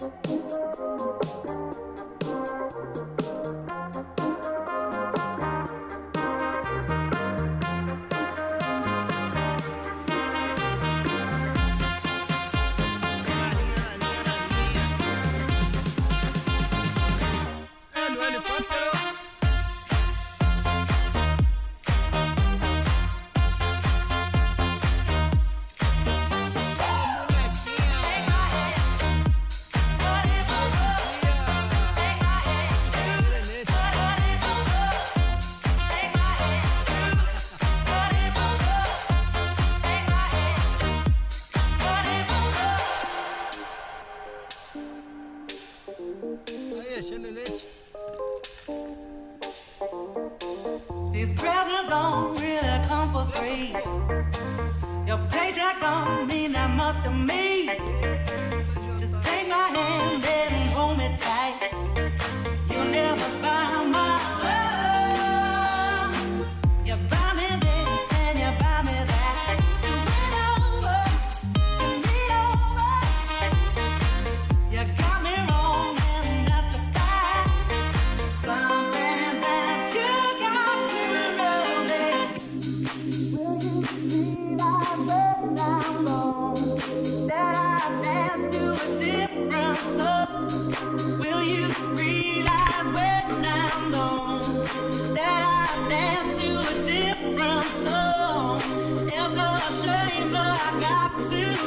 Thank you. These presents don't really come for free. Your paycheck don't mean that much to me. Just take my hand. is